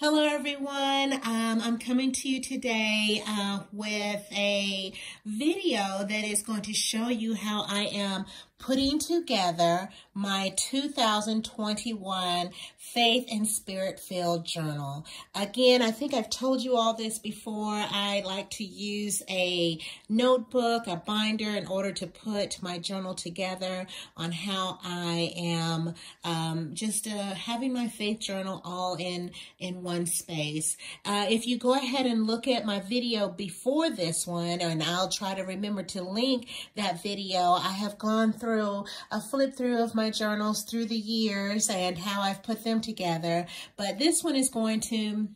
Hello, everyone. Um, I'm coming to you today uh, with a video that is going to show you how I am putting together my 2021 Faith and Spirit Filled Journal. Again, I think I've told you all this before. I like to use a notebook, a binder in order to put my journal together on how I am um, just uh, having my faith journal all in, in one space. Uh, if you go ahead and look at my video before this one, and I'll try to remember to link that video, I have gone through through a flip through of my journals through the years and how I've put them together. But this one is going to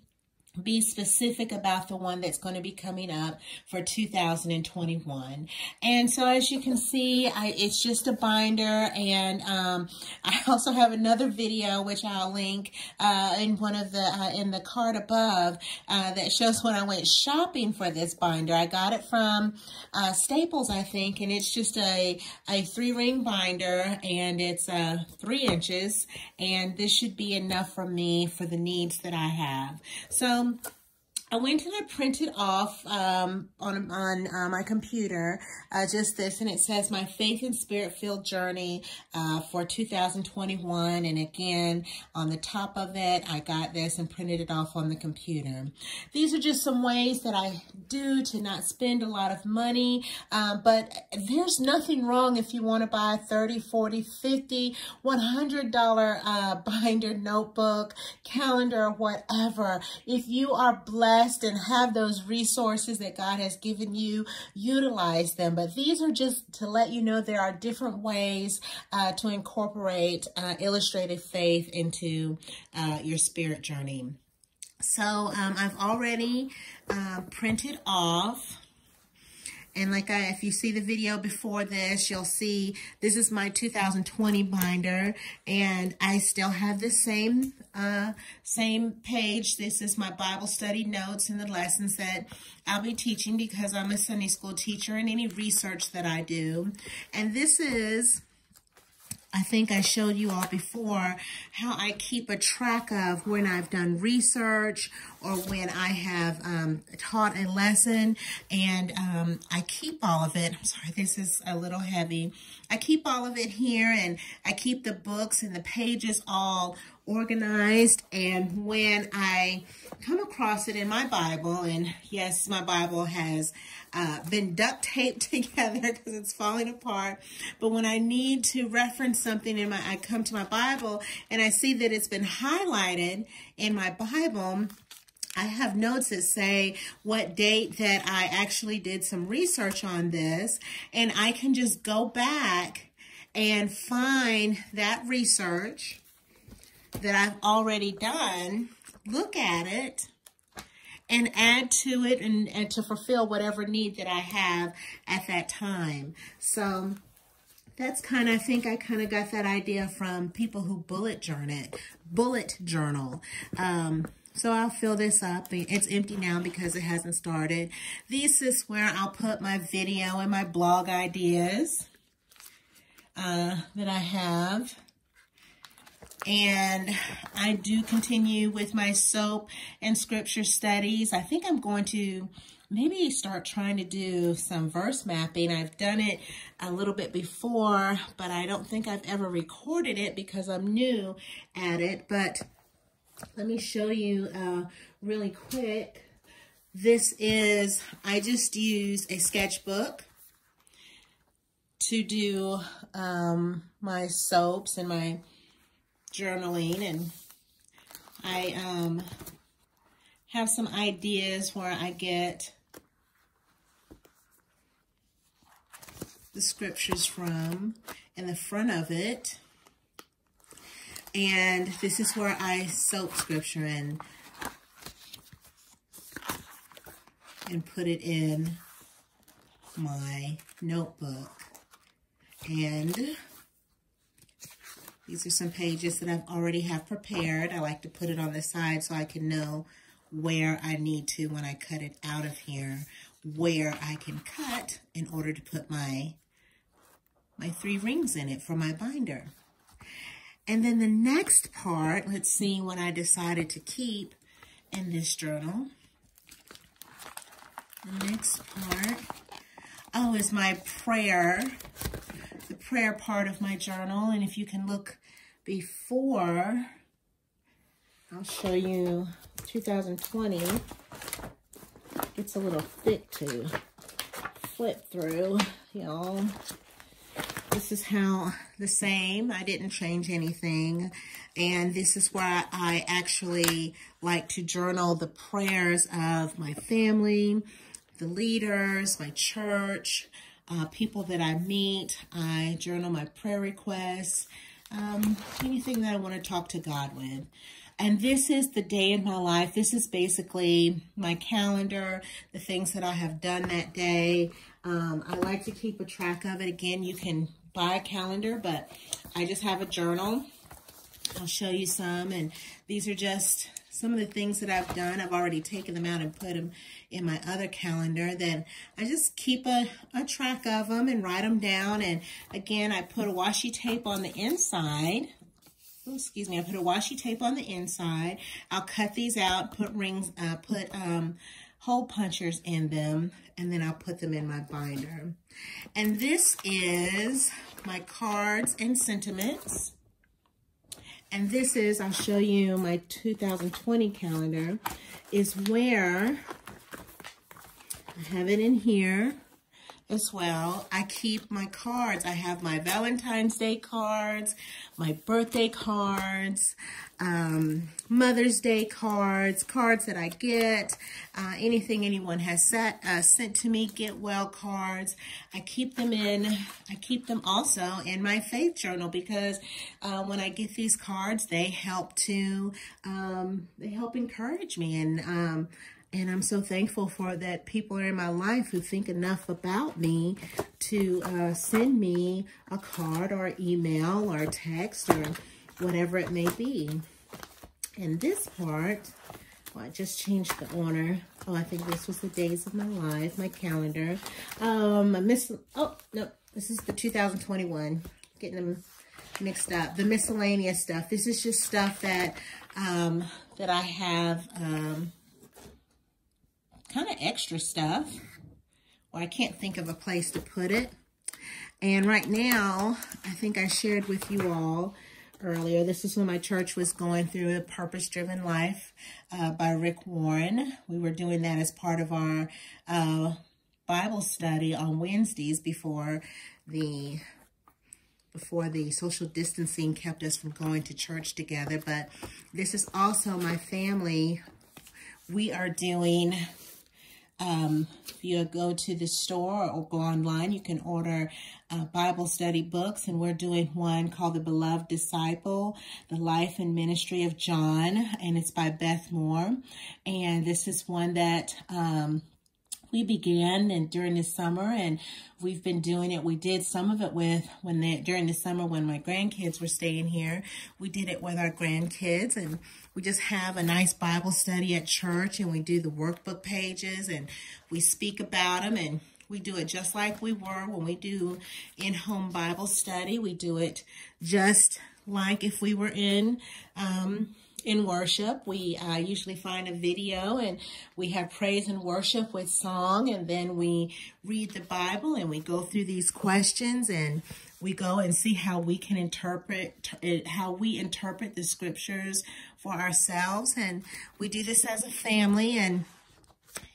be specific about the one that's going to be coming up for 2021. And so as you can see, I, it's just a binder and um, I also have another video which I'll link uh, in one of the, uh, in the card above uh, that shows when I went shopping for this binder. I got it from uh, Staples, I think, and it's just a, a three ring binder and it's uh, three inches and this should be enough for me for the needs that I have. So um, I went and I printed off um, on, on uh, my computer uh, just this, and it says my faith and spirit filled journey uh, for 2021. And again, on the top of it, I got this and printed it off on the computer. These are just some ways that I do to not spend a lot of money, um, but there's nothing wrong if you want to buy 30, 40, 50, $100 uh, binder notebook, calendar, whatever. If you are blessed blessed and have those resources that God has given you, utilize them. But these are just to let you know there are different ways uh, to incorporate uh, illustrated faith into uh, your spirit journey. So um, I've already uh, printed off and like I, if you see the video before this, you'll see this is my 2020 binder. And I still have the same, uh, same page. This is my Bible study notes and the lessons that I'll be teaching because I'm a Sunday school teacher and any research that I do. And this is I think I showed you all before how I keep a track of when I've done research or when I have um, taught a lesson and um, I keep all of it. I'm sorry, this is a little heavy. I keep all of it here and I keep the books and the pages all organized and when I come across it in my Bible, and yes, my Bible has uh, been duct taped together because it's falling apart, but when I need to reference something in my, I come to my Bible and I see that it's been highlighted in my Bible, I have notes that say what date that I actually did some research on this, and I can just go back and find that research that I've already done, look at it, and add to it and, and to fulfill whatever need that I have at that time. So that's kind of, I think I kind of got that idea from people who bullet journal, it, bullet journal. Um, so I'll fill this up. It's empty now because it hasn't started. This is where I'll put my video and my blog ideas uh, that I have. And I do continue with my soap and scripture studies. I think I'm going to maybe start trying to do some verse mapping. I've done it a little bit before, but I don't think I've ever recorded it because I'm new at it. But let me show you uh, really quick. This is, I just use a sketchbook to do um, my soaps and my journaling and I um, have some ideas where I get the scriptures from in the front of it. And this is where I soak scripture in and put it in my notebook. And these are some pages that I've already have prepared. I like to put it on the side so I can know where I need to when I cut it out of here, where I can cut in order to put my, my three rings in it for my binder. And then the next part, let's see what I decided to keep in this journal. The next part, oh, is my prayer, the prayer part of my journal. And if you can look before, I'll show you 2020. It's a little thick to flip through, y'all. This is how the same. I didn't change anything. And this is where I actually like to journal the prayers of my family, the leaders, my church, uh, people that I meet. I journal my prayer requests, um, anything that I want to talk to God with. And this is the day in my life. This is basically my calendar, the things that I have done that day. Um, I like to keep a track of it. Again, you can buy a calendar, but I just have a journal. I'll show you some. And these are just some of the things that I've done. I've already taken them out and put them in my other calendar. Then I just keep a, a track of them and write them down. And again, I put a washi tape on the inside excuse me, I put a washi tape on the inside. I'll cut these out, put rings, uh, put um, hole punchers in them, and then I'll put them in my binder. And this is my cards and sentiments. And this is, I'll show you my 2020 calendar, is where I have it in here as well. I keep my cards. I have my Valentine's Day cards, my birthday cards, um, Mother's Day cards, cards that I get, uh, anything anyone has set, uh, sent to me, get well cards. I keep them in, I keep them also in my faith journal because uh, when I get these cards, they help to, um, they help encourage me and um, and I'm so thankful for that people are in my life who think enough about me to uh, send me a card or email or text or whatever it may be. And this part, well, I just changed the order. Oh, I think this was the days of my life, my calendar. Um, miss. Oh no, this is the 2021. Getting them mixed up. The miscellaneous stuff. This is just stuff that um, that I have. Um, kind of extra stuff. Well, I can't think of a place to put it. And right now, I think I shared with you all earlier, this is when my church was going through a Purpose-Driven Life uh, by Rick Warren. We were doing that as part of our uh, Bible study on Wednesdays before the before the social distancing kept us from going to church together. But this is also my family. We are doing um, if you go to the store or go online, you can order uh, Bible study books, and we're doing one called The Beloved Disciple, The Life and Ministry of John, and it's by Beth Moore. And this is one that um, we began and during the summer and we've been doing it. We did some of it with when they, during the summer when my grandkids were staying here. We did it with our grandkids and we just have a nice Bible study at church and we do the workbook pages and we speak about them and we do it just like we were when we do in-home Bible study. We do it just like if we were in um, in worship. We uh, usually find a video and we have praise and worship with song and then we read the Bible and we go through these questions and we go and see how we can interpret, how we interpret the scriptures for ourselves. And we do this as a family and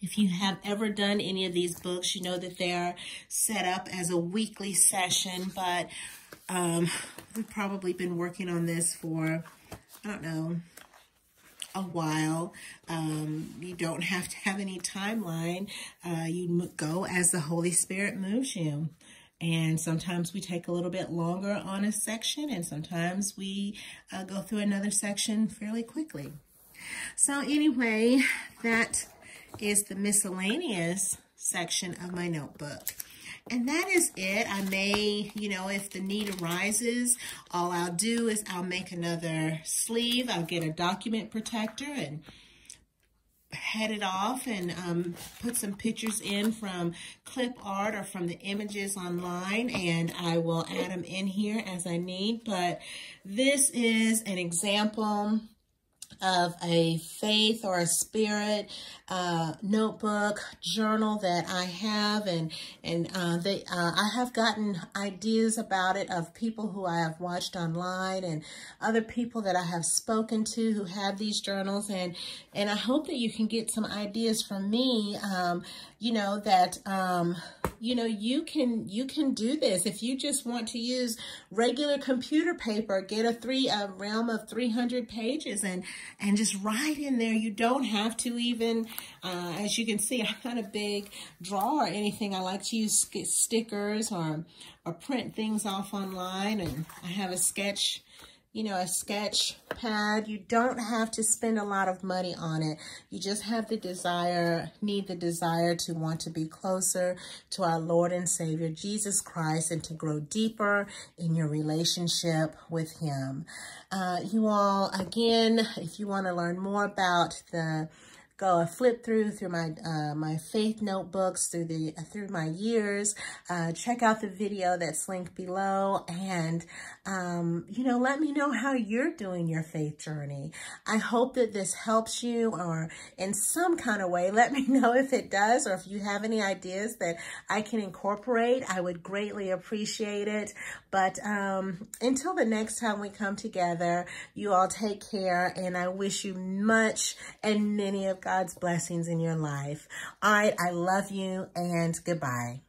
if you have ever done any of these books, you know that they are set up as a weekly session, but um, we've probably been working on this for, I don't know, a while. Um, you don't have to have any timeline. Uh, you go as the Holy Spirit moves you. And sometimes we take a little bit longer on a section and sometimes we uh, go through another section fairly quickly. So anyway, that is the miscellaneous section of my notebook. And that is it. I may, you know, if the need arises, all I'll do is I'll make another sleeve. I'll get a document protector and head it off and um, put some pictures in from clip art or from the images online and I will add them in here as I need. But this is an example of a faith or a spirit uh, notebook journal that I have and and uh, they uh, I have gotten ideas about it of people who I have watched online and other people that I have spoken to who have these journals and and I hope that you can get some ideas from me um, you know that um, you know you can you can do this if you just want to use regular computer paper get a three a realm of 300 pages and and just write in there. You don't have to even, uh, as you can see, I'm not a big drawer or anything. I like to use stickers or, or print things off online. And I have a sketch you know, a sketch pad. You don't have to spend a lot of money on it. You just have the desire, need the desire to want to be closer to our Lord and Savior, Jesus Christ, and to grow deeper in your relationship with him. Uh, you all, again, if you want to learn more about the go flip through through my uh, my faith notebooks through the through my years. Uh, check out the video that's linked below, and um, you know, let me know how you're doing your faith journey. I hope that this helps you, or in some kind of way. Let me know if it does, or if you have any ideas that I can incorporate. I would greatly appreciate it. But um, until the next time we come together, you all take care, and I wish you much and many of God's blessings in your life. All right, I love you and goodbye.